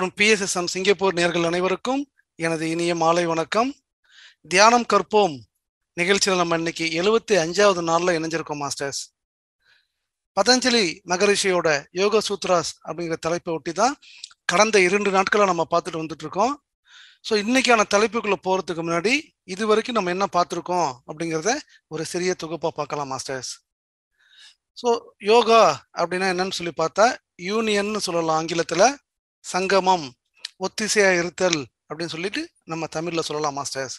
மற்றும் PSSM Singapore நேர்கள் அனைவருக்கும் எனது இனிய மாலை வணக்கம். தியானம் கற்போம். நிகழ்ச்சியில் நம்ம இன்னைக்கு எழுபத்தி அஞ்சாவது நாளில் இணைஞ்சிருக்கோம் மாஸ்டர்ஸ் பதஞ்சலி மகரிஷியோட யோக சூத்ராஸ் அப்படிங்கிற தலைப்பை ஒட்டி தான் கடந்த இரண்டு நாட்களாக நம்ம பார்த்துட்டு வந்துட்டு இருக்கோம் ஸோ இன்னைக்கான தலைப்புக்குள்ள போறதுக்கு முன்னாடி இது வரைக்கும் நம்ம என்ன பார்த்துருக்கோம் அப்படிங்கிறத ஒரு சிறிய தொகுப்பாக பார்க்கலாம் மாஸ்டர்ஸ் ஸோ யோகா அப்படின்னா என்னன்னு சொல்லி பார்த்தா யூனியன்னு சொல்லலாம் ஆங்கிலத்தில். சங்கமம் ஒத்திசையா இருத்தல் அப்படின்னு சொல்லிட்டு நம்ம தமிழ்ல சொல்லலாம் மாஸ்டர்ஸ்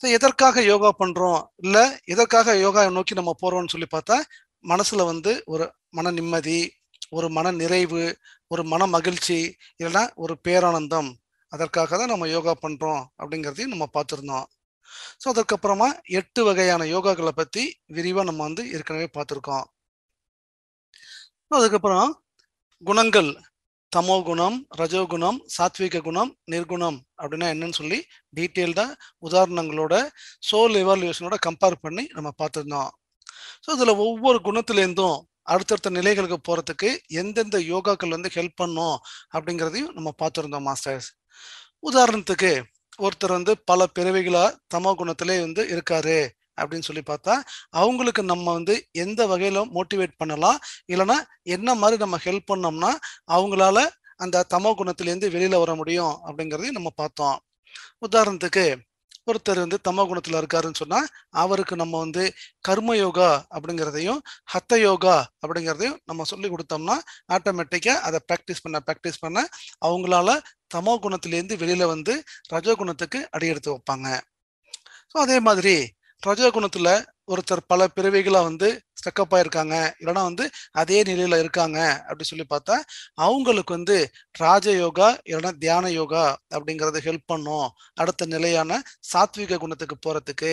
ஸோ எதற்காக யோகா பண்றோம்? இல்ல எதற்காக யோகா நோக்கி நம்ம போறோம்னு சொல்லி பார்த்தா மனசுல வந்து ஒரு மன நிம்மதி ஒரு மன நிறைவு ஒரு மன மகிழ்ச்சி இல்லைன்னா ஒரு பேரானந்தம். அதற்காக தான் நம்ம யோகா பண்றோம் அப்படிங்கிறதையும் நம்ம பார்த்துருந்தோம். ஸோ அதுக்கப்புறமா எட்டு வகையான யோகாக்களை பத்தி விரிவா நம்ம வந்து ஏற்கனவே பார்த்துருக்கோம். அதுக்கப்புறம் குணங்கள். தமோ குணம் ரஜோகுணம் சாத்விக குணம் நிர்குணம் அப்படின்னா என்னன்னு சொல்லி டீட்டெயில்டா உதாரணங்களோட சோல் எவால்யூஷனோட கம்பேர் பண்ணி நம்ம பார்த்துருந்தோம். ஸோ இதுல ஒவ்வொரு குணத்திலேருந்தும் அடுத்தடுத்த நிலைகளுக்கு போறதுக்கு எந்தெந்த யோகாக்கள் வந்து ஹெல்ப் பண்ணும் அப்படிங்கிறதையும் நம்ம பார்த்துருந்தோம் மாஸ்டர்ஸ் உதாரணத்துக்கு ஒருத்தர் வந்து பல பிறவிகளாக தமோ குணத்திலே வந்து இருக்காரு. அப்படின்னு சொல்லி பார்த்தா அவங்களுக்கு நம்ம வந்து எந்த வகையில மோட்டிவேட் பண்ணலாம்? இல்லைன்னா என்ன மாதிரி நம்ம ஹெல்ப் பண்ணோம்னா அவங்களால அந்த தமோ குணத்திலேருந்து வெளியில வர முடியும் அப்படிங்கிறதையும் நம்ம பார்த்தோம். உதாரணத்துக்கு ஒருத்தர் வந்து தமோ குணத்துல இருக்காருன்னு சொன்னா அவருக்கு நம்ம வந்து கர்ம யோகா அப்படிங்கிறதையும் ஹத்த யோகா அப்படிங்கிறதையும் நம்ம சொல்லி கொடுத்தோம்னா ஆட்டோமேட்டிக்கா அதை ப்ராக்டிஸ் பண்ண ப்ராக்டிஸ் பண்ண அவங்களால தமோ குணத்திலேருந்து வெளியில வந்து ரஜோ குணத்துக்கு அடியெடுத்து வைப்பாங்க. ஸோ அதே மாதிரி ரஜோ குணத்துல ஒருத்தர் பல பிறவிகளா வந்து ஸ்டக்கப் ஆயிருக்காங்க. இல்லைன்னா வந்து அதே நிலையில இருக்காங்க அப்படி சொல்லி பார்த்தா அவங்களுக்கு வந்து ராஜ யோகா இல்லைன்னா தியான யோகா அப்படிங்கறது ஹெல்ப் பண்ணும். அடுத்த நிலையான சாத்விக குணத்துக்கு போறதுக்கு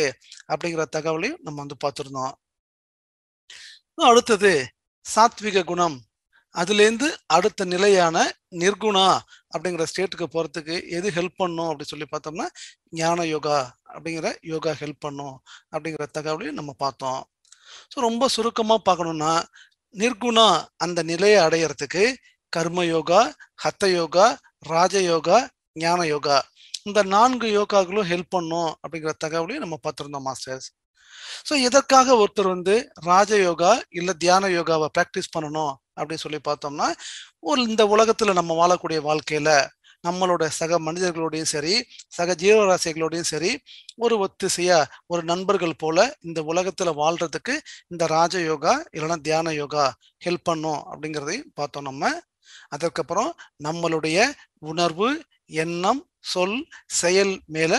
அப்படிங்கிற தகவலையும் நம்ம வந்து பார்த்துருந்தோம். அடுத்தது சாத்விக குணம். அதுலேருந்து அடுத்த நிலையான நிர்குணா அப்படிங்கிற ஸ்டேட்டுக்கு போகிறதுக்கு எது ஹெல்ப் பண்ணும் அப்படின்னு சொல்லி பார்த்தோம்னா ஞான யோகா அப்படிங்கிற யோகா ஹெல்ப் பண்ணும் அப்படிங்கிற தகவலையும் நம்ம பார்த்தோம். ஸோ ரொம்ப சுருக்கமாக பார்க்கணும்னா நிர்குணா அந்த நிலையை அடையிறதுக்கு கர்ம யோகா ஹத்த யோகா ராஜ யோகா ஞான யோகா இந்த நான்கு யோகாக்களும் ஹெல்ப் பண்ணும் அப்படிங்கிற தகவலையும் நம்ம பார்த்துருந்தோம் மாஸ்டர்ஸ் ஸோ எதற்காக ஒருத்தர் வந்து ராஜ யோகா இல்லை தியான யோகாவை ப்ராக்டிஸ் பண்ணணும் அப்படின்னு சொல்லி பார்த்தோம்னா ஒரு இந்த உலகத்துல நம்ம வாழக்கூடிய வாழ்க்கையில நம்மளோட சக மனிதர்களோடையும் சரி சக ஜீவராசிகளோடையும் சரி ஒரு ஒத்திசையா ஒரு நண்பர்கள் போல இந்த உலகத்துல வாழ்றதுக்கு இந்த ராஜ யோகா இல்லைன்னா தியான யோகா ஹெல்ப் பண்ணும் அப்படிங்கிறதையும் பார்த்தோம் நம்ம. அதற்கப்புறம் நம்மளுடைய உணர்வு எண்ணம் சொல் செயல் மேல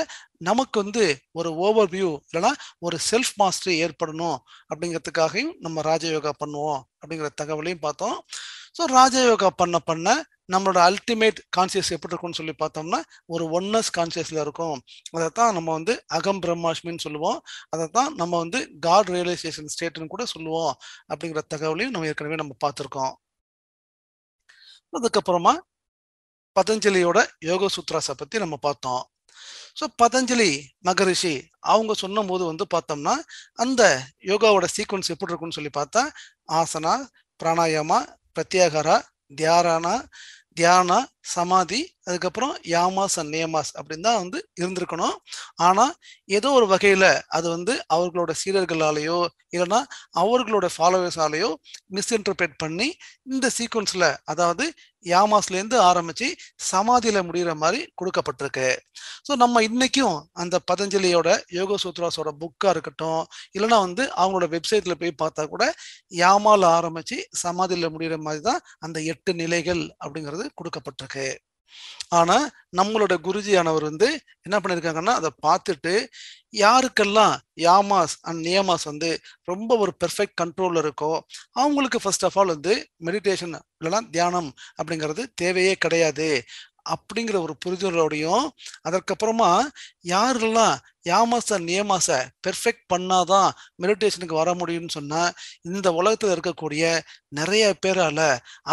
நமக்கு வந்து ஒரு ஓவர் வியூ இல்லைன்னா ஒரு செல்ஃப் மாஸ்டரி ஏற்படணும் அப்படிங்கிறதுக்காகவும் நம்ம ராஜயோகா பண்ணுவோம் அப்படிங்கிற தகவலையும் பார்த்தோம். ஸோ ராஜயோகா பண்ண பண்ண நம்மளோட அல்டிமேட் கான்சியஸ் எப்படி இருக்கும்னு சொல்லி பார்த்தோம்னா ஒரு ஒன்னஸ் கான்சியஸில் இருக்கும். அதை தான் நம்ம வந்து அகம் பிரம்மாஷ்மின்னு சொல்லுவோம். அதை தான் நம்ம வந்து காட் ரியலைசேஷன் ஸ்டேட்னு கூட சொல்லுவோம் அப்படிங்கிற தகவலையும் நம்ம ஏற்கனவே நம்ம பார்த்துருக்கோம். அதுக்கப்புறமா பதஞ்சலியோட யோக சூத்ராஸை பத்தி நம்ம பார்த்தோம். ஸோ பதஞ்சலி மகரிஷி அவங்க சொன்னும் போது வந்து பார்த்தோம்னா அந்த யோகாவோட சீக்வன்ஸ் எப்படி இருக்குன்னு சொல்லி பார்த்தா ஆசனா பிராணாயாமா பிரத்யாகாரா தியாரானா தியானா சமாதி அதுக்கப்புறம் யாமாஸ் அண்ட் நேமாஸ் அப்படின்னு தான் வந்து இருந்திருக்கணும். ஆனால் ஏதோ ஒரு வகையில் அது வந்து அவர்களோட சீரர்களாலேயோ இல்லைன்னா அவர்களோட ஃபாலோவர்ஸாலேயோ மிஸ்இன்டர்பிரேட் பண்ணி இந்த சீக்வன்ஸில் அதாவது யாமாஸ்லேருந்து ஆரம்பித்து சமாதியில் முடிகிற மாதிரி கொடுக்கப்பட்டிருக்கு. ஸோ நம்ம இன்னைக்கும் அந்த பதஞ்சலியோட யோக சூத்ராஸோட புக்காக இருக்கட்டும் இல்லைன்னா வந்து அவங்களோட வெப்சைட்டில் போய் பார்த்தா கூட யாமாவில் ஆரம்பித்து சமாதியில் முடிகிற மாதிரி தான் அந்த எட்டு நிலைகள் அப்படிங்கிறது கொடுக்கப்பட்டிருக்கு. ஆனா நம்மளோட குருஜியானவர் வந்து என்ன பண்ணியிருக்காங்கன்னா அதை பார்த்துட்டு யாருக்கெல்லாம் யாமாஸ் அண்ட் நியமாஸ் வந்து ரொம்ப ஒரு பெர்ஃபெக்ட் கண்ட்ரோல்ல இருக்கோ அவங்களுக்கு ஃபர்ஸ்ட் ஆஃப் ஆல் வந்து மெடிடேஷன் இல்லைனா தியானம் அப்படிங்கிறது தேவையே கிடையாது. அப்படிங்கிற ஒரு புரிதலோடையும் அதற்கப்புறமா யாரெல்லாம் யாமாச நியமாச பெர்ஃபெக்ட் பண்ணாதான் மெடிடேஷனுக்கு வர முடியும்னு சொன்னால் இந்த உலகத்தில் இருக்கக்கூடிய நிறைய பேரால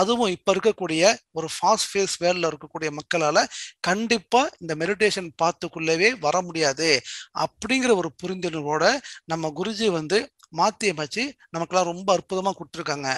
அதுவும் இப்போ இருக்கக்கூடிய ஒரு ஃபாஸ்ட் ஃபேஸ் வேலில் இருக்கக்கூடிய மக்களால் கண்டிப்பாக இந்த மெடிடேஷன் பார்த்துக்குள்ளவே வர முடியாது. அப்படிங்கிற ஒரு புரிந்துணர்வோட நம்ம குருஜி வந்து மாற்றி அமைச்சு நமக்கெல்லாம் ரொம்ப அற்புதமாக கொடுத்துருக்காங்க.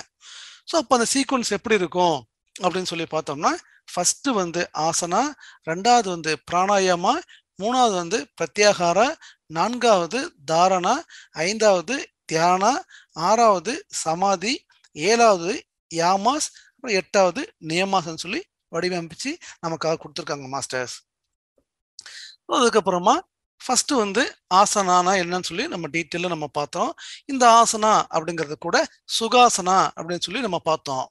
ஸோ அப்போ அந்த சீக்வன்ஸ் எப்படி இருக்கும்? அப்படின்னு சொல்லி பார்த்தோம்னா ஃபர்ஸ்ட் வந்து ஆசனா ரெண்டாவது வந்து பிராணாயாமா மூணாவது வந்து பிரத்யாகாரா நான்காவது தாரணா ஐந்தாவது தியானா ஆறாவது சமாதி ஏழாவது யாமாஸ் அப்புறம் எட்டாவது நியமாசன்னு சொல்லி வடிவமைச்சு நமக்காக கொடுத்துருக்காங்க மாஸ்டர்ஸ் அதுக்கப்புறமா ஃபர்ஸ்ட் வந்து ஆசனானா என்னன்னு சொல்லி நம்ம டீட்டெயிலில் நம்ம பார்த்தோம். இந்த ஆசனா அப்படிங்கிறது கூட சுகாசனா அப்படின்னு சொல்லி நம்ம பார்த்தோம்.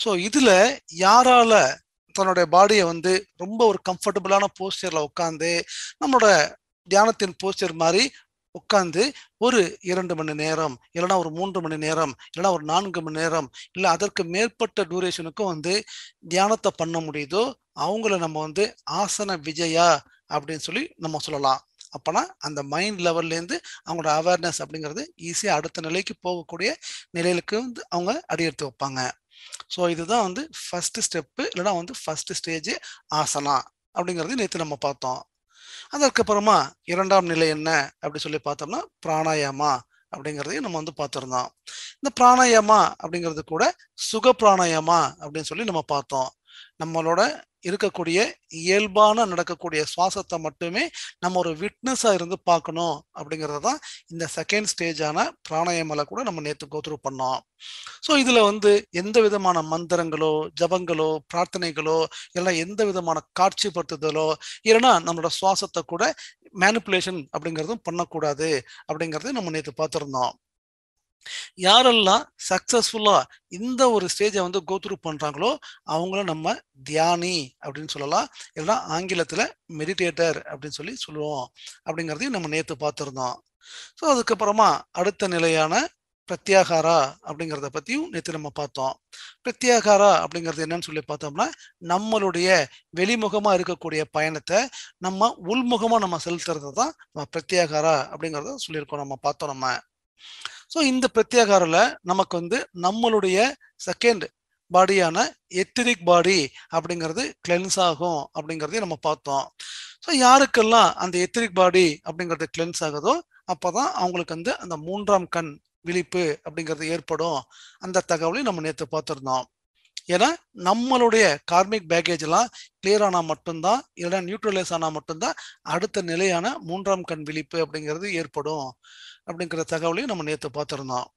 ஸோ இதுல யாரால தன்னுடைய பாடியை வந்து ரொம்ப ஒரு கம்ஃபர்டபுளான போஸ்டர்ல உட்காந்து நம்மளோட தியானத்தின் போஸ்டர் மாதிரி உட்காந்து ஒரு இரண்டு மணி நேரம் இல்லைன்னா ஒரு மூன்று மணி நேரம் இல்லைன்னா ஒரு நான்கு மணி நேரம் இல்லை அதற்கு மேற்பட்ட டூரேஷனுக்கும் வந்து தியானத்தை பண்ண முடியுதோ அவங்கள நம்ம வந்து ஆசன விஜயா அப்படின்னு சொல்லி நம்ம சொல்லலாம். அப்போனா அந்த மைண்ட் லெவல்லேருந்து அவங்களோட அவேர்னஸ் அப்படிங்கிறது ஈஸியாக அடுத்த நிலைக்கு போகக்கூடிய நிலைகளுக்கு வந்து அவங்க அடியெடுத்து வைப்பாங்க. ஸோ இதுதான் வந்து ஃபஸ்ட்டு ஸ்டெப்பு இல்லைன்னா வந்து ஃபஸ்ட்டு ஸ்டேஜ் ஆசனா அப்படிங்கிறது நேற்று நம்ம பார்த்தோம். அதற்கப்புறமா இரண்டாம் நிலை என்ன அப்படி சொல்லி பார்த்தோம்னா பிராணாயாமா அப்படிங்கிறதையும் நம்ம வந்து பார்த்துருந்தோம். இந்த பிராணாயாமா அப்படிங்கிறது கூட சுக பிராணாயாமா அப்படின்னு சொல்லி நம்ம பார்த்தோம். நம்மளோட இருக்கக்கூடிய இயல்பான நடக்கக்கூடிய சுவாசத்தை மட்டுமே நம்ம ஒரு விட்னஸாக இருந்து பார்க்கணும் அப்படிங்கிறத தான் இந்த செகண்ட் ஸ்டேஜான பிராணாயமலை கூட நம்ம நேற்று கோத்ரூ பண்ணோம். ஸோ இதில் வந்து எந்த விதமான மந்திரங்களோ ஜபங்களோ பிரார்த்தனைகளோ இல்லை எந்த விதமான காட்சிப்படுத்துதலோ இல்லைன்னா நம்மளோட சுவாசத்தை கூட மேனிப்புலேஷன் அப்படிங்கிறதும் பண்ணக்கூடாது அப்படிங்கிறத நம்ம நேற்று பார்த்துருந்தோம். யாரெல்லாம் சக்சஸ்ஃபுல்லா இந்த ஒரு ஸ்டேஜை வந்து கோத்ரூ பண்றாங்களோ அவங்கள நம்ம தியானி அப்படின்னு சொல்லலாம். இல்லைன்னா ஆங்கிலத்துல மெடிடேட்டர் அப்படின்னு சொல்லி சொல்லுவோம். அப்படிங்கிறதையும் நம்ம நேற்று பார்த்துருந்தோம். ஸோ அதுக்கப்புறமா அடுத்த நிலையான பிரத்யாகாரா அப்படிங்கிறத பத்தியும் நேற்று நம்ம பார்த்தோம். பிரத்யாகாரா அப்படிங்கிறது என்னன்னு சொல்லி பார்த்தோம்னா நம்மளுடைய வெளிமுகமா இருக்கக்கூடிய பயணத்தை நம்ம உள்முகமா நம்ம செலுத்துறது தான் நம்ம பிரத்யாகாரா அப்படிங்கிறத சொல்லியிருக்கோம் நம்ம பார்த்தோம் நம்ம. ஸோ இந்த பிரத்யாகாரில் நமக்கு வந்து நம்மளுடைய செகண்ட் பாடியான எத்திரிக் பாடி அப்படிங்கிறது கிளென்ஸ் ஆகும் அப்படிங்கிறதையும் நம்ம பார்த்தோம். ஸோ யாருக்கெல்லாம் அந்த எத்திரிக் பாடி அப்படிங்கிறது கிளென்ஸ் ஆகுதோ அப்போதான் அவங்களுக்கு வந்து அந்த மூன்றாம் கண் விழிப்பு அப்படிங்கிறது ஏற்படும். அந்த தகவலையும் நம்ம நேற்று பார்த்துருந்தோம். ஏன்னா நம்மளுடைய கார்மிக் பேக்கேஜ்லாம் கிளியர் ஆனால் மட்டும்தான் இல்லைன்னா நியூட்ரலைஸ் ஆனால் மட்டும்தான் அடுத்த நிலையான மூன்றாம் கண் விழிப்பு அப்படிங்கிறது ஏற்படும். அப்படிங்கிற தகவலையும் நம்ம நேற்று பார்த்துருந்தோம்.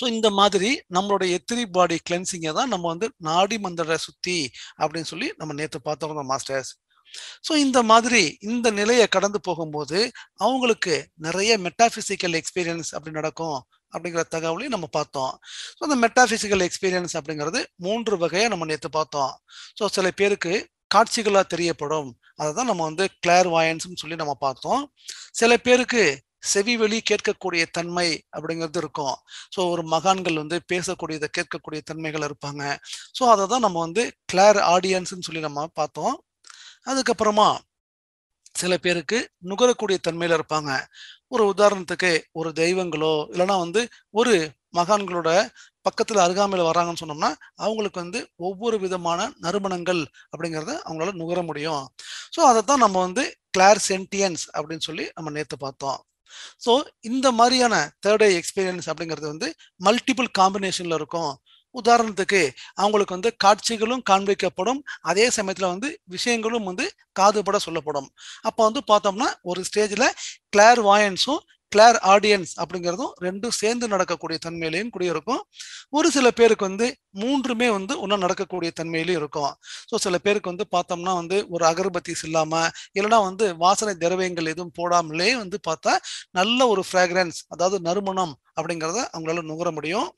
ஸோ இந்த மாதிரி நம்மளுடைய எத்திரி பாடி கிளென்சிங்கை தான் நம்ம வந்து நாடி மந்திர சுத்தி அப்படின்னு சொல்லி நம்ம நேற்று பார்த்துருந்தோம் மாஸ்டர்ஸ் ஸோ இந்த மாதிரி இந்த நிலையை கடந்து போகும்போது அவங்களுக்கு நிறைய மெட்டாபிசிக்கல் எக்ஸ்பீரியன்ஸ் அப்படி நடக்கும் அப்படிங்கிற தகவலையும் நம்ம பார்த்தோம். ஸோ அந்த மெட்டாபிசிக்கல் எக்ஸ்பீரியன்ஸ் அப்படிங்கிறது மூன்று வகையை நம்ம நேற்று பார்த்தோம். ஸோ சில பேருக்கு காட்சிகளாக தெரியப்படும். அதை தான் நம்ம வந்து கிளேர் வாயன்ஸ்னு சொல்லி நம்ம பார்த்தோம். சில பேருக்கு செவி வெளி கேட்கக்கூடிய தன்மை அப்படிங்கிறது இருக்கும். ஸோ ஒரு மகான்கள் வந்து பேசக்கூடியதை கேட்கக்கூடிய தன்மைகள் இருப்பாங்க. ஸோ அதை தான் நம்ம வந்து கிளார் ஆடியன்ஸ்னு சொல்லி நம்ம பார்த்தோம். அதுக்கப்புறமா சில பேருக்கு நுகரக்கூடிய தன்மையில் இருப்பாங்க. ஒரு உதாரணத்துக்கு ஒரு தெய்வங்களோ இல்லைன்னா வந்து ஒரு மகான்களோட பக்கத்தில் அருகாமையில் வராங்கன்னு சொன்னோம்னா அவங்களுக்கு வந்து ஒவ்வொரு விதமான நறுமணங்கள் அப்படிங்கிறத அவங்களால நுகர முடியும். ஸோ அதை தான் நம்ம வந்து கிளார் சென்டியன்ஸ் அப்படின்னு சொல்லி நம்ம நேற்று பார்த்தோம். ஸோ இந்த மாதிரியான தேர்ட் ஐ எக்ஸ்பீரியன்ஸ் அப்படிங்கிறது வந்து மல்டிபிள் காம்பினேஷனில் இருக்கும். உதாரணத்துக்கு அவங்களுக்கு வந்து காட்சிகளும் காண்பிக்கப்படும். அதே சமயத்தில் வந்து விஷயங்களும் வந்து காதுபட சொல்லப்படும். அப்போ வந்து பார்த்தோம்னா ஒரு ஸ்டேஜில் கிளேர் வாயன்ஸும் கிளேர் ஆடியன்ஸ் அப்படிங்கிறதும் ரெண்டும் சேர்ந்து நடக்கக்கூடிய தன்மையிலையும் கூட இருக்கும் ஒரு சில பேருக்கு வந்து மூன்றுமே வந்து ஒன்றும் நடக்கக்கூடிய தன்மையிலையும் இருக்கும். ஸோ சில பேருக்கு வந்து பார்த்தோம்னா வந்து ஒரு அகர்பத்திஸ் இல்லாமல் இல்லைன்னா வந்து வாசனை திரவியங்கள் எதுவும் போடாமலே வந்து பார்த்தா நல்ல ஒரு ஃப்ராக்ரன்ஸ் அதாவது நறுமணம் அப்படிங்கிறத அவங்களால நுகர முடியும்.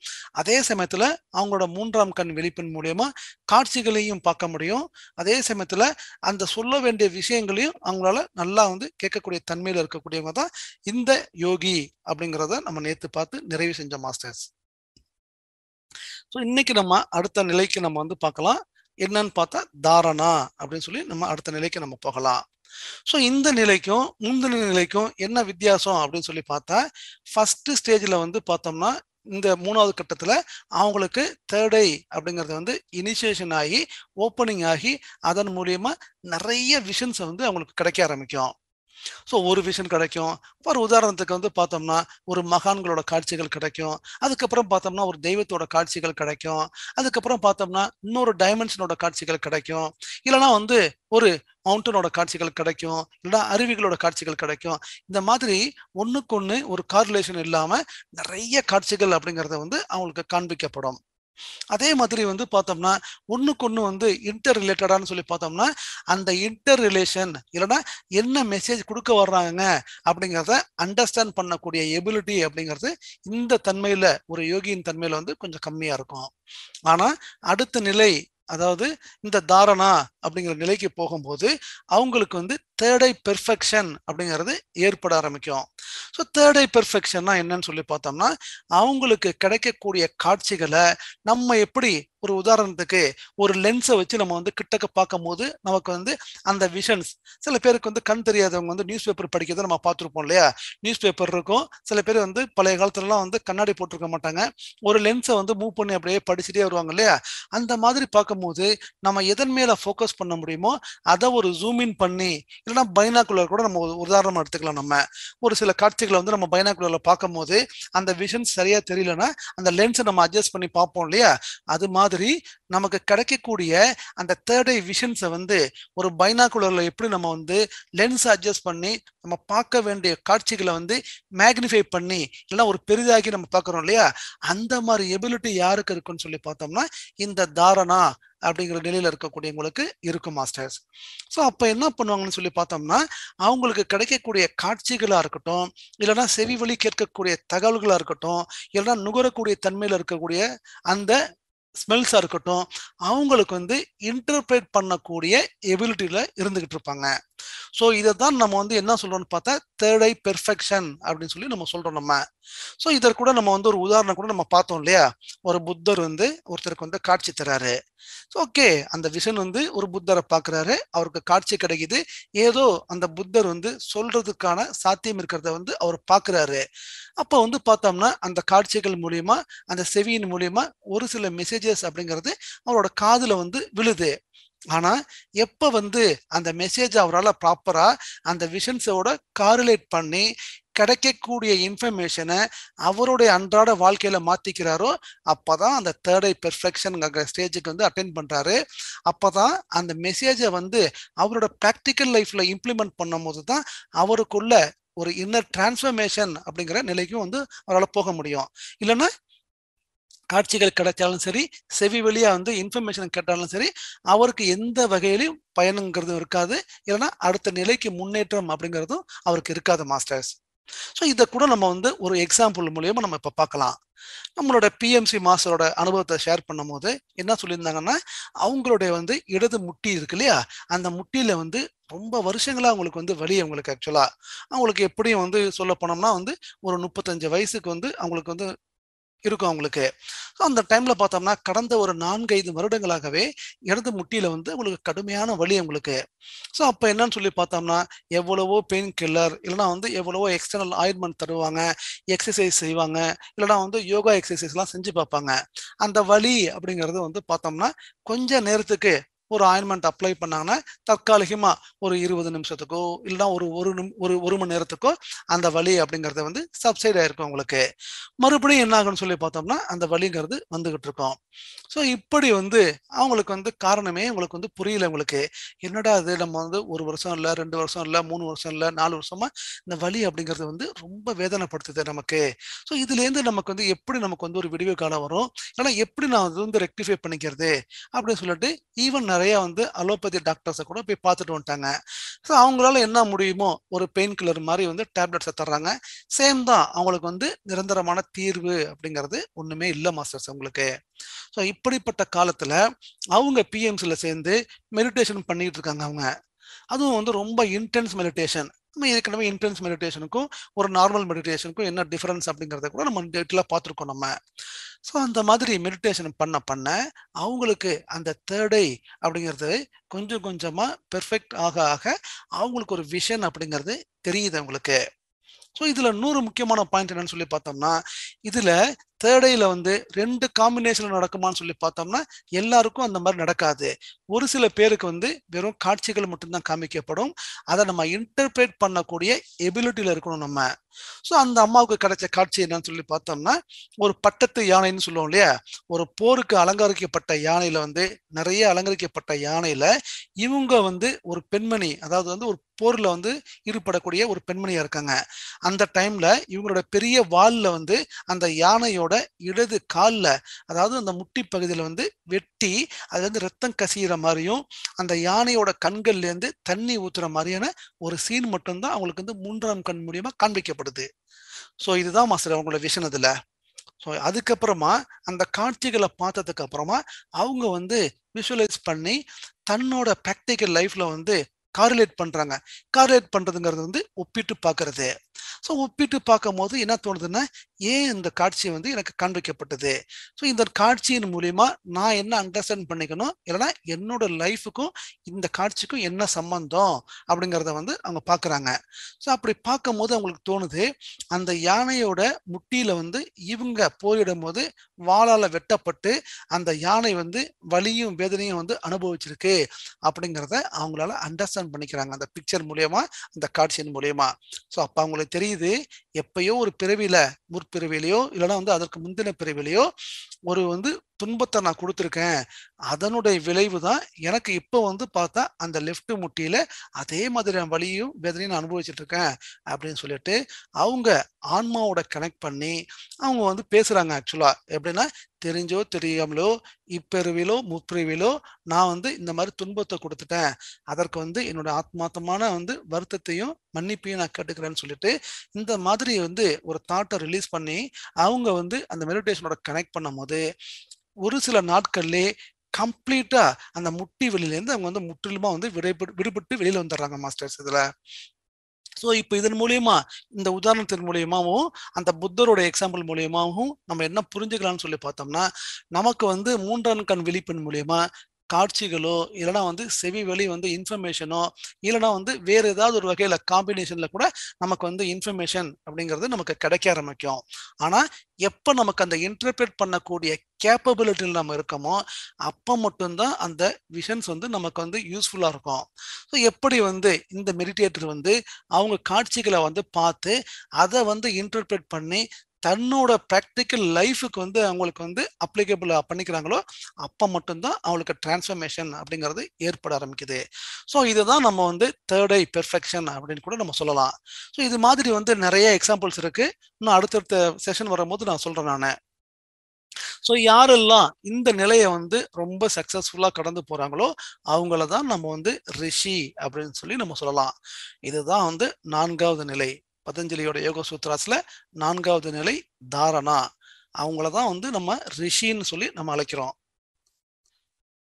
அதே சமயத்தில் அவங்களோட மூன்றாம் கண் வெளிப்பின் மூலயமா காட்சிகளையும் பார்க்க முடியும். அதே சமயத்தில் அந்த சொல்ல வேண்டிய விஷயங்களையும் அவங்களால நல்லா வந்து கேட்கக்கூடிய தன்மையில் இருக்கக்கூடியவங்க தான் இந்த யோகி அப்படிங்கிறத நம்ம நேற்று பார்த்து நிறைவு செஞ்சோம் மாஸ்டர்ஸ். ஸோ இன்னைக்கு நம்ம அடுத்த நிலைக்கு நம்ம வந்து பார்க்கலாம். என்னன்னு பார்த்தா தாரணா அப்படின்னு சொல்லி நம்ம அடுத்த நிலைக்கு நம்ம போகலாம். ஸோ இந்த நிலைக்கும் முந்தின நிலைக்கும் என்ன வித்தியாசம் அப்படின்னு சொல்லி பார்த்தா ஃபர்ஸ்ட் ஸ்டேஜில் வந்து பார்த்தோம்னா இந்த மூணாவது கட்டத்தில் அவங்களுக்கு தேர்ட் ஐ அப்படிங்கிறது வந்து இனிஷியேஷன் ஆகி ஓப்பனிங் ஆகி அதன் மூலியமாக நிறைய விஷன்ஸை வந்து அவங்களுக்கு கிடைக்க ஆரம்பிக்கும். ஸோ ஒரு விஷன் கிடைக்கும். ஒரு உதாரணத்துக்கு வந்து பார்த்தோம்னா ஒரு மகான்களோட காட்சிகள் கிடைக்கும். அதுக்கப்புறம் பார்த்தோம்னா ஒரு தெய்வத்தோட காட்சிகள் கிடைக்கும். அதுக்கப்புறம் பார்த்தோம்னா இன்னொரு டைமென்ஷனோட காட்சிகள் கிடைக்கும். இல்லைனா வந்து ஒரு மவுண்டனோட காட்சிகள் கிடைக்கும். இல்லைனா அருவிகளோட காட்சிகள் கிடைக்கும். இந்த மாதிரி ஒன்றுக்கு ஒன்று ஒரு கார்லேஷன் இல்லாமல் நிறைய காட்சிகள் அப்படிங்கிறத வந்து அவங்களுக்கு காண்பிக்கப்படும். அதே மாதிரி வந்து பார்த்தோம்னா ஒன்றுக்கு ஒன்று வந்து இன்டர் ரிலேட்டடான்னு சொல்லி பார்த்தோம்னா அந்த இன்டர் ரிலேஷன் இல்லைன்னா என்ன மெசேஜ் கொடுக்க வர்றாங்க அப்படிங்கிறத அண்டர்ஸ்டாண்ட் பண்ணக்கூடிய எபிலிட்டி அப்படிங்கிறது இந்த தன்மையில் ஒரு யோகியின் தன்மையில் வந்து கொஞ்சம் கம்மியாக இருக்கும். ஆனால் அடுத்த நிலை அதாவது இந்த தாரணா அப்படிங்கிற நிலைக்கு போகும்போது அவங்களுக்கு வந்து தேர்ட் ஐ பெர்ஃபெக்ஷன் அப்படிங்கிறது ஏற்பட ஆரம்பிக்கும். ஸோ தேர்ட் ஐ பெர்ஃபெக்ஷன்னா என்னன்னு சொல்லி பார்த்தோம்னா அவங்களுக்கு கிடைக்கக்கூடிய காட்சிகளை நம்ம எப்படி ஒரு உதாரணத்துக்கு ஒரு லென்ஸை வச்சு நம்ம வந்து கிட்டக்க பார்க்கும் போது நமக்கு வந்து அந்த விஷன்ஸ் சில பேருக்கு வந்து கண் தெரியாதவங்க வந்து நியூஸ் பேப்பர் படிக்கிறத நம்ம பார்த்துருப்போம் இல்லையா? நியூஸ் பேப்பர் இருக்கும். சில பேர் வந்து பழைய காலத்துலலாம் வந்து கண்ணாடி போட்டிருக்க மாட்டாங்க. ஒரு லென்ஸை வந்து மூவ் பண்ணி அப்படியே படிச்சுட்டே வருவாங்க இல்லையா? அந்த மாதிரி பார்க்கும்போது நம்ம எதன் மேலே ஃபோக்கஸ் பண்ண முடியுமோ அதை ஒரு ஜூம் இன் பண்ணி இல்லைன்னா பைனாக்குலர் கூட நம்ம ஒரு உதாரணமா எடுத்துக்கலாம் நம்ம. ஒரு சில காட்சிகளை வந்து நம்ம பைனாக்குலர்ல பார்க்கும் போது அந்த விஷன் சரியா தெரியலன்னா அந்த லென்ஸை நம்ம அட்ஜஸ்ட் பண்ணி பார்ப்போம் இல்லையா? அது மாதிரி நமக்கு கிடைக்கக்கூடிய அந்த தேர்ட் ஐ விஷன்ஸை வந்து ஒரு பைனாக்குலர்ல எப்படி நம்ம வந்து லென்ஸ் அட்ஜஸ்ட் பண்ணி நம்ம பார்க்க வேண்டிய காட்சிகளை வந்து மேக்னிஃபை பண்ணி இல்லைன்னா ஒரு பெரிதாக்கி நம்ம பார்க்குறோம் இல்லையா? அந்த மாதிரி எபிலிட்டி யாருக்கு இருக்குன்னு சொல்லி பார்த்தோம்னா இந்த தாரணா அப்படிங்கிற நிலையில இருக்கக்கூடியவங்களுக்கு இருக்கும் மாஸ்டர்ஸ் ஸோ அப்போ என்ன பண்ணுவாங்கன்னு சொல்லி பார்த்தோம்னா அவங்களுக்கு கிடைக்கக்கூடிய காட்சிகளா இருக்கட்டும் இல்லைன்னா செவி வழி கேட்கக்கூடிய தகவல்களா இருக்கட்டும் இல்லைன்னா நுகரக்கூடிய தன்மையில இருக்கக்கூடிய அந்த ஸ்மெல்ஸா இருக்கட்டும் அவங்களுக்கு வந்து இன்டர்பிரேட் பண்ணக்கூடிய எபிலிட்டியில இருந்துகிட்டு இருப்பாங்க. ஸோ இதை தான் நம்ம வந்து என்ன சொல்றோம்னு பார்த்தா தேர்ட் ஐ பெர்ஃபெக்ஷன் அப்படின்னு சொல்லி நம்ம சொல்றோம் நம்ம. ஸோ இதற்கு கூட நம்ம வந்து ஒரு உதாரணம் கூட நம்ம பார்த்தோம் இல்லையா? ஒரு புத்தர் வந்து ஒருத்தருக்கு வந்து காட்சி தராரு. ஓகே அந்த விஷன் வந்து ஒரு புத்தரை பார்க்குறாரு. அவருக்கு காட்சி கிடைக்குது. ஏதோ அந்த புத்தர் வந்து சொல்றதுக்கான சாத்தியம் இருக்கிறத வந்து அவர் பார்க்குறாரு. அப்போ வந்து பார்த்தோம்னா அந்த காட்சிகள் மூலியமா அந்த செவியின் மூலியமா ஒரு சில மெசேஜஸ் அப்படிங்கிறது அவரோட காதில் வந்து விழுது. ஆனா எப்ப வந்து அந்த மெசேஜ் அவரால் ப்ராப்பரா அந்த விஷன்ஸோட காரிலேட் பண்ணி கிடைக்கக்கூடிய இன்ஃபர்மேஷனை அவருடைய அன்றாட வாழ்க்கையில மாத்திக்கிறாரோ அப்பதான் அந்த தேர்ட் ஐ ஸ்டேஜுக்கு வந்து அட்டென்ட் பண்றாரு. அப்பதான் அந்த மெசேஜை வந்து அவரோட ப்ராக்டிக்கல் லைஃப்ல இம்ப்ளிமெண்ட் பண்ணும் போது தான் அவருக்குள்ள ஒரு இன்னர் டிரான்ஸ்ஃபர்மேஷன் அப்படிங்கிற நிலைக்கும் வந்து அவரால் போக முடியும். இல்லைன்னா காட்சிகள் கிடைச்சாலும் சரி செவி வழியா வந்து இன்ஃபர்மேஷன் கேட்டாலும் சரி அவருக்கு எந்த வகையிலும் பயனுங்கிறதும் இருக்காது. இல்லைன்னா அடுத்த நிலைக்கு முன்னேற்றம் அப்படிங்கிறதும் அவருக்கு இருக்காது மாஸ்டர்ஸ் ஸோ இதை கூட நம்ம வந்து ஒரு எக்ஸாம்பிள் மூலியமா நம்ம இப்போ பார்க்கலாம். நம்மளோட பிஎம்சி மாஸ்டரோட அனுபவத்தை ஷேர் பண்ணும்போது என்ன சொல்லியிருந்தாங்கன்னா அவங்களுடைய வந்து இடது முட்டி இருக்கு இல்லையா? அந்த முட்டியில வந்து ரொம்ப வருஷங்களாக அவங்களுக்கு வந்து வலி அவங்களுக்கு ஆக்சுவலாக அவங்களுக்கு எப்படியும் வந்து சொல்ல போனோம்னா வந்து ஒரு முப்பத்தஞ்சு வயசுக்கு வந்து அவங்களுக்கு வந்து இருக்கும் அவங்களுக்கு. ஸோ அந்த டைம்ல பார்த்தோம்னா கடந்த ஒரு நான்கு ஐந்து வருடங்களாகவே இடது முட்டியில வந்து உங்களுக்கு கடுமையான வலி அவங்களுக்கு. ஸோ அப்போ என்னன்னு சொல்லி பார்த்தோம்னா எவ்வளவோ பெயின் கில்லர் இல்லைனா வந்து எவ்வளவோ எக்ஸ்டர்னல் ஆயின்மெண்ட் தருவாங்க எக்ஸசைஸ் செய்வாங்க இல்லைனா வந்து யோகா எக்ஸசைஸ்லாம் செஞ்சு பார்ப்பாங்க. அந்த வலி அப்படிங்கிறது வந்து பார்த்தோம்னா கொஞ்ச நேரத்துக்கு ஒரு ஆயின்மெண்ட் அப்ளை பண்ணாங்கன்னா தற்காலிகமாக ஒரு இருபது நிமிஷத்துக்கோ இல்லைன்னா ஒரு ஒரு நிம் ஒரு ஒரு மணி நேரத்துக்கோ அந்த வலி அப்படிங்கிறது வந்து சப்சைட் ஆயிருக்கும் உங்களுக்கு. மறுபடியும் என்ன ஆகும்னு சொல்லி பார்த்தோம்னா அந்த வலிங்கிறது வந்துகிட்டு இருக்கும். ஸோ இப்படி வந்து அவங்களுக்கு வந்து காரணமே உங்களுக்கு வந்து புரியல உங்களுக்கு. என்னடா அது நம்ம வந்து ஒரு வருஷம் இல்லை ரெண்டு வருஷம் இல்லை மூணு வருஷம் இல்லை நாலு வருஷமா இந்த வலி அப்படிங்கிறது வந்து ரொம்ப வேதனைப்படுத்துது நமக்கு. ஸோ இதுலேருந்து நமக்கு வந்து எப்படி நமக்கு வந்து ஒரு விடிவு காலம் வரும்? ஏன்னா எப்படி நான் அது வந்து ரெக்டிஃபை பண்ணிக்கிறது? அப்படின்னு சொல்லிட்டு ஈவன் நிறைய வந்து அலோபதி டாக்டர்ஸை கூட போய் பார்த்துட்டு வந்துட்டாங்க. ஸோ அவங்களால என்ன முடியுமோ ஒரு பெயின் கில்லர் மாதிரி வந்து டேப்லெட்ஸை தர்றாங்க. சேம் தான் அவங்களுக்கு வந்து நிரந்தரமான தீர்வு அப்படிங்கிறது ஒன்றுமே இல்லை மாஸ்டர்ஸ் அவங்களுக்கு. ஸோ இப்படிப்பட்ட காலத்தில் அவங்க பிஎம்சியில் சேர்ந்து மெடிடேஷன் பண்ணிட்டு இருக்காங்க அவங்க. அதுவும் வந்து ரொம்ப இன்டென்ஸ் மெடிடேஷன் நம்ம ஏற்கனவே இன்டென்ஸ் மெடிடேஷனுக்கும் ஒரு நார்மல் மெடிடேஷனுக்கும் என்ன டிஃபரன்ஸ் அப்படிங்கிறத கூட நம்ம டேட்டில் பார்த்துருக்கோம் நம்ம. ஸோ அந்த மாதிரி மெடிடேஷன் பண்ண பண்ண அவங்களுக்கு அந்த தேர்ட் ஐ அப்படிங்கிறது கொஞ்சம் கொஞ்சமாக பெர்ஃபெக்ட் ஆக ஆக அவங்களுக்கு ஒரு விஷன் அப்படிங்கிறது தெரியுது அவங்களுக்கு. ஸோ இதில் நூறு முக்கியமான பாயிண்ட் என்னன்னு சொல்லி பார்த்தோம்னா இதில் தேர்ட் வந்து ரெண்டு காம்பினேஷன் நடக்குமான்னு சொல்லி பார்த்தோம்னா எல்லாருக்கும் அந்த மாதிரி நடக்காது. ஒரு சில பேருக்கு வந்து வெறும் காட்சிகள் மட்டும்தான் காமிக்கப்படும். அதை நம்ம இன்டர்பிரேட் பண்ணக்கூடிய எபிலிட்டியில் இருக்கணும் நம்ம. ஸோ அந்த அம்மாவுக்கு கிடைச்ச காட்சி என்னன்னு சொல்லி பார்த்தோம்னா ஒரு பட்டத்து யானைன்னு சொல்லுவோம் இல்லையா? ஒரு போருக்கு அலங்கரிக்கப்பட்ட யானையில வந்து நிறைய அலங்கரிக்கப்பட்ட யானையில இவங்க வந்து ஒரு பெண்மணி அதாவது வந்து ஒரு போர்ல வந்து ஈடுபடக்கூடிய ஒரு பெண்மணியா இருக்காங்க. அந்த டைம்ல இவங்களோட பெரிய வால்ல வந்து அந்த யானையோட இடது காலில் அதாவது அந்த முட்டி பகுதியில் வந்து வெட்டி அது வந்து ரத்தம் கசிகிற மாதிரியும் அந்த யானையோட கண்கள்லேருந்து தண்ணி ஊற்றுற மாதிரியான ஒரு சீன் மட்டும்தான் அவங்களுக்கு வந்து மூன்றாம் கண் மூலியமாக காண்பிக்கப்படுது. ஸோ இதுதான் மாஸ்டர் அவங்களோட விஷன் இதுல ஸோ அதுக்கப்புறமா அந்த காட்சிகளை பார்த்ததுக்கு அப்புறமா அவங்க வந்து விஷுவலைஸ் பண்ணி தன்னோட ப்ராக்டிக்கல் லைஃப்ல வந்து காரிலேட் பண்றாங்க. காரிலேட் பண்றதுங்கிறது வந்து ஒப்பிட்டு பார்க்கறது. ஸோ ஒப்பிட்டு பார்க்கும் போது என்ன தோணுதுன்னா ஏன் இந்த காட்சி வந்து எனக்கு காண்பிக்கப்பட்டது? ஸோ இந்த காட்சியின் மூலியமா நான் என்ன அண்டர்ஸ்டாண்ட் பண்ணிக்கணும்? இல்லைன்னா என்னோட லைஃபுக்கும் இந்த காட்சிக்கும் என்ன சம்பந்தம்? அப்படிங்கிறத வந்து அவங்க பார்க்குறாங்க. ஸோ அப்படி பார்க்கும் போது அவங்களுக்கு தோணுது அந்த யானையோட முட்டியில வந்து இவங்க போரிடும் போது வாளால வெட்டப்பட்டு அந்த யானை வந்து வலியும் வேதனையும் வந்து அனுபவிச்சிருக்கு. அப்படிங்கிறத அவங்களால அண்டர்ஸ்டாண்ட் பண்ணிக்கிறாங்க. அந்த பிக்சர் மூலியமா அந்த காட்சியின் மூலியமா. ஸோ அப்போ அவங்களுக்கு தெரியுது எப்பயோ ஒரு பிறவியில முற்பிறவிலையோ இல்லைன்னா வந்து அதற்கு முந்தின பிறவிலையோ ஒரு வந்து துன்பத்தை நான் கொடுத்துருக்கேன். அதனுடைய விளைவு தான் எனக்கு இப்போ வந்து பார்த்தா அந்த லெஃப்ட் முட்டியில அதே மாதிரி வழியும் வேதனையும் நான் அனுபவிச்சுட்டு இருக்கேன் அப்படின்னு சொல்லிட்டு அவங்க ஆன்மாவோட கனெக்ட் பண்ணி அவங்க வந்து பேசுறாங்க ஆக்சுவலா எப்படின்னா தெரிஞ்சோ தெரியாமலோ இப்பெருவிலோ முப்பிரிவிலோ நான் வந்து இந்த மாதிரி துன்பத்தை கொடுத்துட்டேன். அதற்கு வந்து என்னோட ஆத்மாத்தமான வந்து வருத்தத்தையும் மன்னிப்பையும் நான் கேட்டுக்கிறேன்னு சொல்லிட்டு இந்த மாதிரி வந்து ஒரு தாட்டை ரிலீஸ் பண்ணி அவங்க வந்து அந்த மெடிடேஷனோட கனெக்ட் பண்ணும் போது ஒரு சில நாட்கள்லே கம்ப்ளீட்டா அந்த முட்டி வெளியிலேருந்து அவங்க வந்து முற்றிலுமா வந்து விடைபட்டு விடுபட்டு வெளியில வந்துடுறாங்க மாஸ்டர்ஸ் இதுல. ஸோ இப்போ இதன் மூலியமா இந்த உதாரணத்தின் மூலியமாகவும் அந்த புத்தரோட எக்ஸாம்பிள் மூலியமாகவும் நம்ம என்ன புரிஞ்சுக்கலாம்னு சொல்லி பார்த்தோம்னா நமக்கு வந்து மூன்றாம் கண் விழிப்பின் மூலியமா காட்சிகளோ இல்லைனா வந்து செவி வழி வந்து இன்ஃபர்மேஷனோ இல்லைனா வந்து வேறு ஏதாவது ஒரு வகையில் காம்பினேஷனில் கூட நமக்கு வந்து இன்ஃபர்மேஷன் அப்படிங்கிறது நமக்கு கிடைக்க ஆரம்பிக்கும். ஆனால் எப்போ நமக்கு அந்த இன்டர்பிரேட் பண்ணக்கூடிய கேப்பபிலிட்டியில் நம்ம இருக்கோமோ அப்போ மட்டும்தான் அந்த விஷன்ஸ் வந்து நமக்கு வந்து யூஸ்ஃபுல்லாக இருக்கும். ஸோ எப்படி வந்து இந்த மெடிடேட்டர் வந்து அவங்க காட்சிகளை வந்து பார்த்து அதை வந்து இன்டர்பிரேட் பண்ணி தன்னோட ப்ராக்டிக்கல் லைஃபுக்கு வந்து அவங்களுக்கு வந்து அப்ளிகபிள் பண்ணிக்கிறாங்களோ அப்போ மட்டும்தான் அவங்களுக்கு டிரான்ஸ்ஃபர்மேஷன் அப்படிங்கிறது ஏற்பட ஆரம்பிக்குது. ஸோ இதுதான் நம்ம வந்து தேர்ட் ஐ பெர்ஃபெக்ஷன் அப்படின்னு கூட நம்ம சொல்லலாம். ஸோ இது மாதிரி வந்து நிறைய எக்ஸாம்பிள்ஸ் இருக்கு. இன்னும் அடுத்தடுத்த செஷன் வரும்போது நான் சொல்றேன் நான். ஸோ யாரெல்லாம் இந்த நிலையை வந்து ரொம்ப சக்ஸஸ்ஃபுல்லாக கடந்து போகிறாங்களோ அவங்கள தான் நம்ம வந்து ரிஷி அப்படின்னு சொல்லி நம்ம சொல்லலாம். இதுதான் வந்து நான்காவது நிலை. பதஞ்சலியோட யோக சூத்ராஸ்ல நான்காவது நிலை தாரணா. அவங்கள தான் வந்து நம்ம ரிஷின்னு சொல்லி நம்ம அழைக்கிறோம்.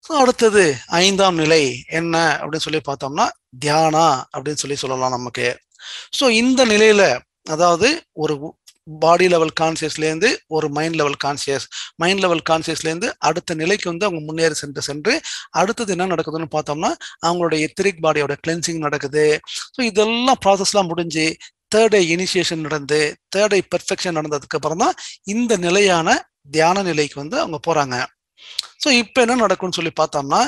ஸோ அடுத்தது ஐந்தாம் நிலை என்ன அப்படின்னு சொல்லி பார்த்தோம்னா தியானா அப்படின்னு சொல்லி சொல்லலாம் நமக்கு. ஸோ இந்த நிலையில அதாவது ஒரு பாடி லெவல் கான்சியஸ்லேருந்து ஒரு mind level conscious mind level கான்சியஸ்லேருந்து அடுத்த நிலைக்கு வந்து அவங்க முன்னேறி சென்று சென்று அடுத்தது என்ன நடக்குதுன்னு பார்த்தோம்னா அவங்களோட எத்திரிக் பாடியோட கிளென்சிங் நடக்குது. ஸோ இதெல்லாம் ப்ராசஸ்லாம் முடிஞ்சு தேர்ட் ஐ இனிஷியேஷன் நடந்து தேர்ட் ஐ பெர்ஃபெக்ஷன் நடந்ததுக்கு அப்புறம் தான் இந்த நிலையான தியான நிலைக்கு வந்து அவங்க போறாங்க. ஸோ இப்போ என்ன நடக்கும்னு சொல்லி பார்த்தோம்னா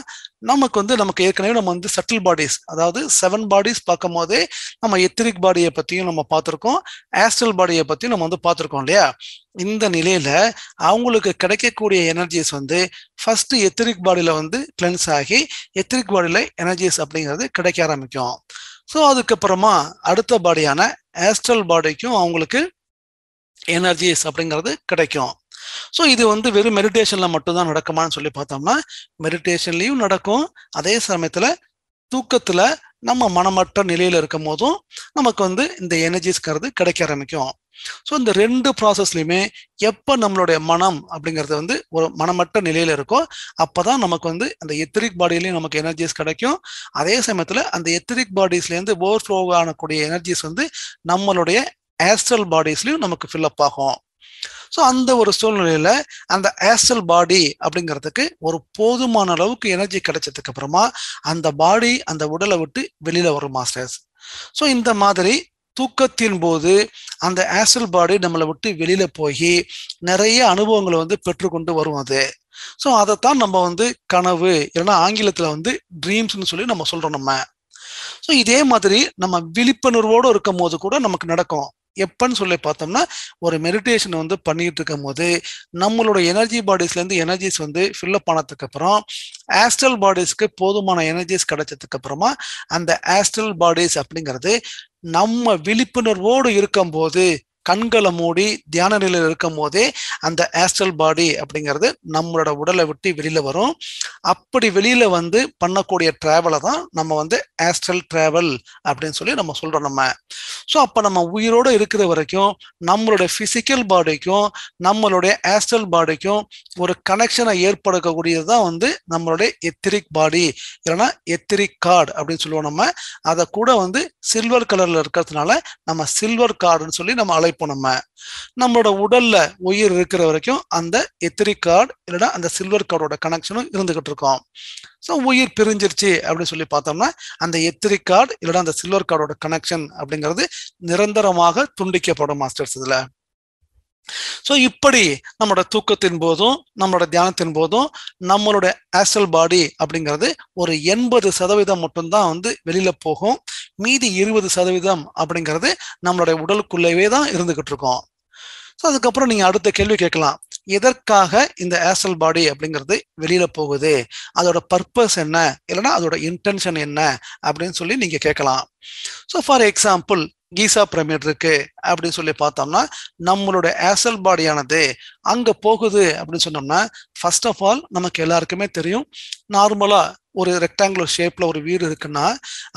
நமக்கு வந்து நமக்கு ஏற்கனவே நம்ம வந்து சட்டில் பாடிஸ் அதாவது செவன் பாடிஸ் பார்க்கும் போதே நம்ம எத்திரிக் பாடியை பற்றியும் நம்ம பார்த்துருக்கோம் ஆஸ்ட்ரல் பாடியை பற்றியும் நம்ம வந்து பார்த்துருக்கோம் இல்லையா? இந்த நிலையில அவங்களுக்கு கிடைக்கக்கூடிய எனர்ஜிஸ் வந்து ஃபர்ஸ்ட் எத்திரிக் பாடியில வந்து கிளென்ஸ் ஆகி எத்திரிக் பாடியில எனர்ஜிஸ் அப்படிங்கிறது கிடைக்க ஆரம்பிக்கும். ஸோ அதுக்கப்புறமா அடுத்த பாடியான ஆஸ்ட்ரல் பாடிக்கும் அவங்களுக்கு எனர்ஜிஸ் அப்படிங்கிறது கிடைக்கும். ஸோ இது வந்து வெறும் மெடிடேஷனில் மட்டும்தான் நடக்குமான்னு சொல்லி பார்த்தோம்னா மெடிடேஷன்லையும் நடக்கும். அதே சமயத்தில் தூக்கத்தில் நம்ம மனமற்ற நிலையில் இருக்கும் போதும் நமக்கு வந்து இந்த எனர்ஜிஸ்ங்கிறது கிடைக்க ஆரம்பிக்கும். ஸோ இந்த ரெண்டு ப்ராசஸ்லையுமே எப்போ நம்மளுடைய மனம் அப்படிங்கிறது வந்து ஒரு மனமற்ற நிலையில் இருக்கோ அப்போ தான் நமக்கு வந்து அந்த எத்திரிக் பாடியிலையும் நமக்கு எனர்ஜிஸ் கிடைக்கும். அதே சமயத்தில் அந்த எத்திரிக் பாடிஸ்லேருந்து ஓவர் ஃப்ளோ ஆனக்கூடிய எனர்ஜிஸ் வந்து நம்மளுடைய ஆஸ்ட்ரல் பாடிஸ்லையும் நமக்கு ஃபில்அப் ஆகும். ஸோ அந்த ஒரு சூழ்நிலையில் அந்த ஆஸ்ட்ரல் பாடி அப்படிங்கிறதுக்கு ஒரு போதுமான அளவுக்கு எனர்ஜி கிடைச்சதுக்கு அப்புறமா அந்த பாடி அந்த உடலை விட்டு வெளியில் வரும் மாஸ்டர்ஸ் ஸோ இந்த மாதிரி தூக்கத்தின் போது அந்த ஆசல் பாடி நம்மளை விட்டு வெளியில போய் நிறைய அனுபவங்களை வந்து பெற்றுக்கொண்டு வரும் அது. ஸோ அதைத்தான் நம்ம வந்து கனவு. இல்லைன்னா ஆங்கிலத்துல வந்து ட்ரீம்ஸ்னு சொல்லி நம்ம சொல்றோம் நம்ம. ஸோ இதே மாதிரி நம்ம விழிப்புணர்வோடு இருக்கும் போது கூட நமக்கு நடக்கும். எப்பன்னு சொல்லி பார்த்தோம்னா ஒரு மெடிடேஷன் வந்து பண்ணிட்டு இருக்கும் போது நம்மளோட எனர்ஜி பாடிஸ்லேருந்து எனர்ஜிஸ் வந்து ஃபில்லப் ஆனதுக்கு அப்புறம் ஆஸ்ட்ரல் பாடிஸ்க்கு போதுமான எனர்ஜிஸ் கிடைச்சதுக்கு அப்புறமா அந்த ஆஸ்ட்ரல் பாடிஸ் அப்படிங்கிறது நம்ம விழிப்புணர்வோடு இருக்கும்போது கண்களை மூடி தியான நிலையில் இருக்கும் போதே அந்த ஆஸ்ட்ரல் பாடி அப்படிங்கிறது நம்மளோட உடலை விட்டு வெளியில வரும். அப்படி வெளியில வந்து பண்ணக்கூடிய டிராவலை தான் நம்ம வந்து ஆஸ்ட்ரல் டிராவல் அப்படின்னு சொல்லி நம்ம சொல்றோம் நம்ம. ஸோ அப்போ நம்ம உயிரோடு இருக்கிற வரைக்கும் நம்மளுடைய பிசிக்கல் பாடிக்கும் நம்மளுடைய ஆஸ்ட்ரல் பாடிக்கும் ஒரு கனெக்ஷனை ஏற்படுத்தக்கூடியது தான் வந்து நம்மளுடைய எத்திரிக் பாடி இல்லைன்னா எத்திரிக் கார்டு அப்படின்னு சொல்லுவோம் நம்ம. அதை கூட வந்து சில்வர் கலர்ல இருக்கிறதுனால நம்ம சில்வர் கார்டுன்னு சொல்லி நம்ம அழைப்போம் நம்ம. நம்மளோட உடல்ல உயிர் இருக்கிற வரைக்கும் அந்த எத்திரிக் கார்டு இல்லைன்னா அந்த சில்வர் கார்டோட கனெக்ஷனும் இருந்துகிட்டு இருக்கோம். ஸோ உயிர் பிரிஞ்சிருச்சு அப்படின்னு சொல்லி பார்த்தோம்னா அந்த எத்திரிக் கார்டு இல்லைன்னா அந்த சில்வர் கார்டோட கனெக்ஷன் அப்படிங்கிறது நிரந்தரமாக துண்டிக்கப்படும் மாஸ்டர்ஸ் இதுல. ஸோ இப்படி நம்மளோட தூக்கத்தின் போதும் நம்மளோட தியானத்தின் போதும் நம்மளோட ஆஸ்ட்ரல் பாடி அப்படிங்கிறது ஒரு எண்பது சதவீதம் மட்டும்தான் வந்து வெளியில போகும். மீதி இருபது சதவீதம் அப்படிங்கிறது நம்மளுடைய உடலுக்குள்ளேயே தான் இருந்துகிட்டு இருக்கோம். ஸோ அதுக்கப்புறம் நீங்க அடுத்த கேள்வி கேட்கலாம். எதற்காக இந்த ஏசல் பாடி அப்படிங்கிறது வெளியில போகுது? அதோட பர்பஸ் என்ன? இல்லைன்னா அதோட இன்டென்ஷன் என்ன? அப்படின்னு சொல்லி நீங்க கேட்கலாம். So for example Giza pyramid இருக்கு அப்படின்னு சொல்லி பார்த்தோம்னா நம்மளோட ஆசல் பாடியானது அங்க போகுது அப்படின்னு சொன்னோம்னா ஃபர்ஸ்ட் ஆஃப் ஆல் நமக்கு எல்லாருக்குமே தெரியும். நார்மலா ஒரு ரெக்டாங்குலர் ஷேப்ல ஒரு வீடு இருக்குன்னா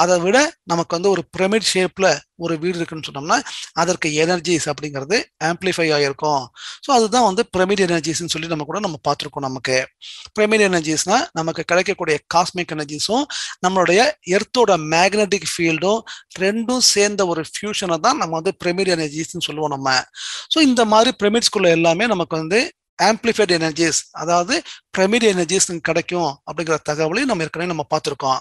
அதை விட நமக்கு வந்து ஒரு பிரமிட் ஷேப்ல ஒரு வீடு இருக்குன்னு சொன்னோம்னா அதற்கு எனர்ஜிஸ் அப்படிங்கிறது ஆம்பிளிஃபை ஆகிருக்கும் ஸோ அதுதான் வந்து பிரமிட் எனர்ஜிஸ்ன்னு சொல்லி நம்ம கூட நம்ம பார்த்துருக்கோம் நமக்கு. பிரமிட் எனர்ஜிஸ்னா நமக்கு கிடைக்கக்கூடிய காஸ்மிக் எனர்ஜிஸும் நம்மளுடைய எர்த்தோட மேக்னெட்டிக் ஃபீல்டும் ரெண்டும் சேர்ந்த ஒரு ஃபியூஷனை தான் நம்ம வந்து பிரமிட் எனர்ஜிஸ்ன்னு சொல்லுவோம் நம்ம. ஸோ இந்த மாதிரி பிரமிட்ஸ்குள்ள எல்லாமே நமக்கு வந்து ஆம்பிளிஃபைட் எனர்ஜிஸ் அதாவது பிரமிட் எனர்ஜிஸ் கிடைக்கும் அப்படிங்கிற தகவலையும் நம்ம ஏற்கனவே நம்ம பார்த்துருக்கோம்.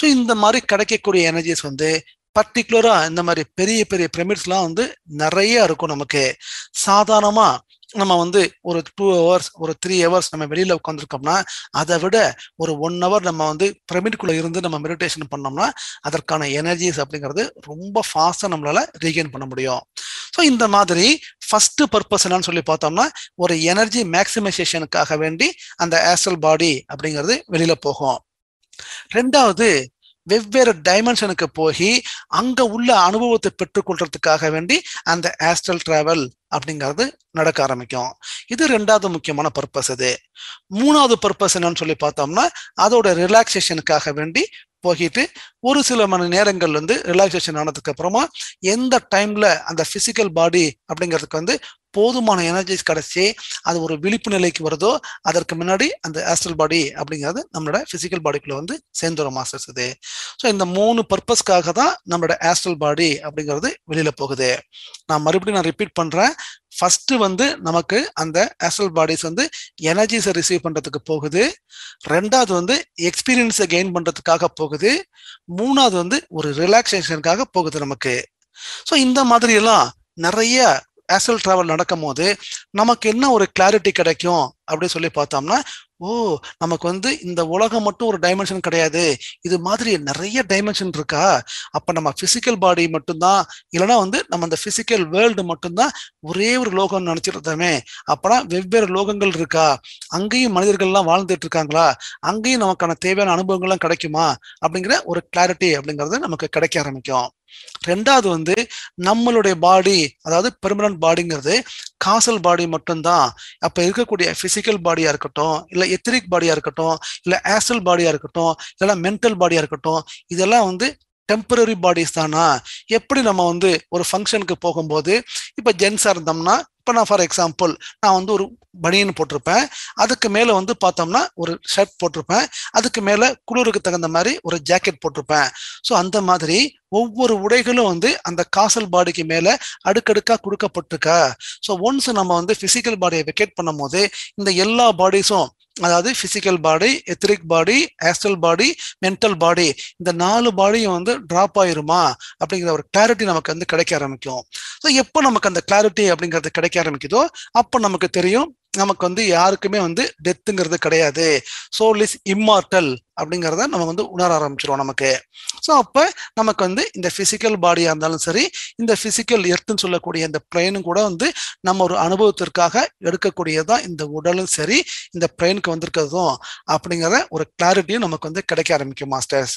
ஸோ இந்த மாதிரி கிடைக்கக்கூடிய எனர்ஜிஸ் வந்து பர்டிகுலராக இந்த மாதிரி பெரிய பெரிய பிரமிட்ஸ்லாம் வந்து நிறைய இருக்கும் நமக்கு. சாதாரணமாக நம்ம வந்து ஒரு டூ ஹவர்ஸ் ஒரு த்ரீ ஹவர்ஸ் நம்ம வெளியில உட்காந்துருக்கோம்னா அதை விட ஒரு ஒன் ஹவர் நம்ம வந்து பிரமிட்குள்ள இருந்து நம்ம மெடிடேஷன் பண்ணோம்னா அதற்கான எனர்ஜிஸ் அப்படிங்கிறது ரொம்ப ஃபாஸ்டா நம்மளால ரீகெயின் பண்ண முடியும். ஸோ இந்த மாதிரி ஃபர்ஸ்ட் பர்பஸ் என்னன்னு சொல்லி பார்த்தோம்னா ஒரு எனர்ஜி மேக்சிமைசேஷனுக்காக வேண்டி அந்த ஆஸ்ட்ரல் பாடி அப்படிங்கிறது வெளியில போகும். ரெண்டாவது வெவ்வேறு டைமென்ஷனுக்கு போய் அங்க உள்ள அனுபவத்தை பெற்றுக்கொள்றதுக்காக வேண்டி அந்த ஆஸ்ட்ரல் டிராவல் அப்படிங்கிறது நடக்க ஆரம்பிக்கும். இது ரெண்டாவது முக்கியமான பர்பஸ் இது. மூணாவது பர்பஸ் என்னன்னு சொல்லி பார்த்தோம்னா அதோட ரிலாக்ஸேஷனுக்காக வேண்டி போகிட்டு ஒரு சில மணி நேரங்கள் வந்து ரிலாக்ஸேஷன் ஆனதுக்கு அப்புறமா எந்த டைம்ல அந்த பிசிக்கல் பாடி அப்படிங்கிறதுக்கு வந்து போதுமான எனர்ஜிஸ் கிடைச்சி அது ஒரு விழிப்பு நிலைக்கு வருதோ அதற்கு முன்னாடி அந்த ஆஸ்ட்ரல் பாடி அப்படிங்கிறது நம்மளோட பிசிக்கல் பாடிக்குள்ள வந்து சேர்ந்துடும் மாஸ்டர்ஸ் இது. ஸோ இந்த மூணு பர்பஸ்க்காக தான் நம்மளோட ஆஸ்ட்ரல் பாடி அப்படிங்கிறது வெளியில போகுது. நான் மறுபடியும் நான் ரிப்பீட் பண்றேன். ஃபர்ஸ்ட் வந்து நமக்கு அந்த ஆஸ்ட்ரல் பாடிஸ் வந்து எனர்ஜிஸை ரிசீவ் பண்றதுக்கு போகுது. ரெண்டாவது வந்து எக்ஸ்பீரியன்ஸை கெயின் பண்றதுக்காக போகுது. மூணாவது வந்து ஒரு ரிலாக்ஸேஷனுக்காக போகுது நமக்கு. ஸோ இந்த மாதிரி எல்லாம் நிறைய ஆஸ்ட்ரல் டிராவல் நடக்கும் போது நமக்கு என்ன ஒரு கிளாரிட்டி கிடைக்கும் அப்படின்னு சொல்லி பார்த்தோம்னா ஓ நமக்கு வந்து இந்த உலகம் மட்டும் ஒரு டைமென்ஷன் கிடையாது. இது மாதிரி நிறைய டைமென்ஷன் இருக்கா? அப்ப நம்ம பிசிக்கல் பாடி மட்டும்தான் இல்லைன்னா வந்து நம்ம அந்த பிசிக்கல் வேர்ல்டு மட்டும்தான் ஒரே ஒரு லோகம் நினைச்சிருந்தோமே. அப்பனா வெவ்வேறு லோகங்கள் இருக்கா? அங்கேயும் மனிதர்கள்லாம் வாழ்ந்துட்டு இருக்காங்களா? அங்கேயும் நமக்கான தேவையான அனுபவங்கள்லாம் கிடைக்குமா? அப்படிங்கிற ஒரு கிளாரிட்டி அப்படிங்கிறது நமக்கு கிடைக்க ஆரம்பிக்கும். ரெண்டாவது வந்து நம்மளுடைய பாடி அதாவது பெர்மனன்ட் பாடிங்கிறது காசல் பாடி மட்டும்தான். அப்போ இருக்கக்கூடிய ஃபிசிக்கல் பாடியாக இருக்கட்டும் இல்லை எத்திரிக் பாடியாக இருக்கட்டும் இல்லை ஆசல் பாடியாக இருக்கட்டும் இல்ல மென்டல் பாடியாக இருக்கட்டும் இதெல்லாம் வந்து டெம்பரரி பாடிஸ் தானா? எப்படி நம்ம வந்து ஒரு ஃபங்க்ஷனுக்கு போகும்போது இப்போ ஜென்ஸாக இருந்தோம்னா இப்போ நான் ஃபார் எக்ஸாம்பிள் நான் வந்து ஒரு பனியன் போட்டிருப்பேன். அதுக்கு மேலே வந்து பார்த்தோம்னா ஒரு ஷர்ட் போட்டிருப்பேன். அதுக்கு மேலே குளிருக்கு தகுந்த மாதிரி ஒரு ஜாக்கெட் போட்டிருப்பேன். ஸோ அந்த மாதிரி ஒவ்வொரு உடைகளும் வந்து அந்த காசல் பாடிக்கு மேலே அடுக்கடுக்காக கொடுக்கப்பட்டிருக்கா? ஸோ ஒன்ஸ் நம்ம வந்து ஃபிசிக்கல் பாடியை வெக்கேட் பண்ணும் போது இந்த எல்லா பாடிஸும் அதாவது physical body etheric body astral body mental body இந்த நாலு பாடியும் வந்து டிராப் ஆயிருமா? அப்படிங்கிற ஒரு கிளாரிட்டி நமக்கு வந்து கிடைக்க ஆரம்பிக்கும். ஸோ எப்போ நமக்கு அந்த கிளாரிட்டி அப்படிங்கிறது கிடைக்க ஆரம்பிக்குதோ அப்போ நமக்கு தெரியும் நமக்கு வந்து யாருக்குமே வந்து டெத்துங்கிறது கிடையாது. சோல் இஸ் இம்மார்டல் அப்படிங்கிறத நம்ம வந்து உணர ஆரம்பிச்சிருவோம் நமக்கு. ஸோ அப்போ நமக்கு வந்து இந்த ஃபிசிக்கல் பாடியாக இருந்தாலும் சரி இந்த ஃபிசிக்கல் எர்த்துன்னு சொல்லக்கூடிய இந்த பிரெயினும் கூட வந்து நம்ம ஒரு அனுபவத்திற்காக எடுக்கக்கூடியதான் இந்த உடலும் சரி இந்த பிரெயினுக்கு வந்திருக்கிறதும் அப்படிங்கிற ஒரு கிளாரிட்டியும் நமக்கு வந்து கிடைக்க ஆரம்பிக்கும் மாஸ்டர்ஸ்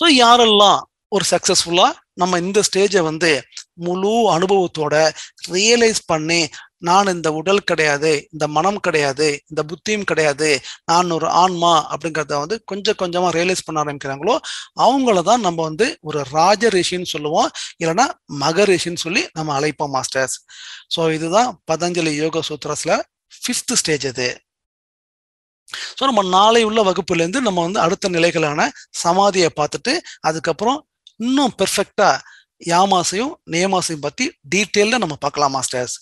ஸோ யாரெல்லாம் ஒரு சக்சஸ்ஃபுல்லாக நம்ம இந்த ஸ்டேஜை வந்து முழு அனுபவத்தோட ரியலைஸ் பண்ணி நான் இந்த உடல் கிடையாது இந்த மனம் கிடையாது இந்த புத்தியும் கிடையாது நான் ஒரு ஆன்மா அப்படிங்கிறத வந்து கொஞ்சம் கொஞ்சமா ரியலைஸ் பண்ண ஆரம்பிக்கிறாங்களோ அவங்கள தான் நம்ம வந்து ஒரு ராஜ ரிஷின்னு சொல்லுவோம். இல்லைன்னா மக ரிஷின்னு சொல்லி நம்ம அழைப்போம் மாஸ்டர்ஸ் ஸோ இதுதான் பதஞ்சலி யோக சூத்திரஸ்ல ஃபிஃப்த் ஸ்டேஜ் இது. ஸோ நம்ம நாளை உள்ள வகுப்புலேருந்து நம்ம வந்து அடுத்த நிலைகளான சமாதியை பார்த்துட்டு அதுக்கப்புறம் இன்னும் பெர்ஃபெக்டாக யாமாசையும் நியமாசையும் பற்றி டீட்டெயில்ல நம்ம பார்க்கலாம் மாஸ்டர்ஸ்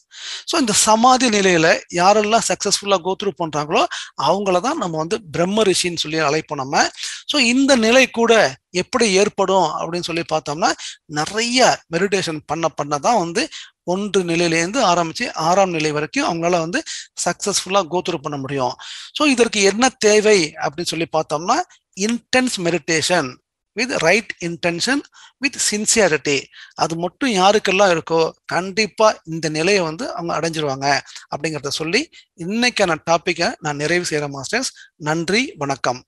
ஸோ இந்த சமாதி நிலையில யாரெல்லாம் சக்ஸஸ்ஃபுல்லாக கோத்ரூ பண்றாங்களோ அவங்கள தான் நம்ம வந்து பிரம்ம ரிஷின்னு சொல்லி அழைப்போம் நம்ம. ஸோ இந்த நிலை கூட எப்படி ஏற்படும் அப்படின்னு சொல்லி பார்த்தோம்னா நிறைய மெடிடேஷன் பண்ண பண்ண தான் வந்து ஒன்று நிலையிலேருந்து ஆரம்பிச்சு ஆறாம் நிலை வரைக்கும் அவங்களால வந்து சக்ஸஸ்ஃபுல்லாக கோத்ரூ பண்ண முடியும். ஸோ இதற்கு என்ன தேவை அப்படின்னு சொல்லி பார்த்தோம்னா intense meditation with right intention with sincerity அது மட்டும் யாருக்கெல்லாம் இருக்கோ கண்டிப்பாக இந்த நிலையை வந்து அவங்க அடைஞ்சிருவாங்க. அப்படிங்கிறத சொல்லி இன்னைக்கான டாப்பிக்கை நான் நிறைவு செய்கிறேன் மாஸ்டர்ஸ் நன்றி வணக்கம்.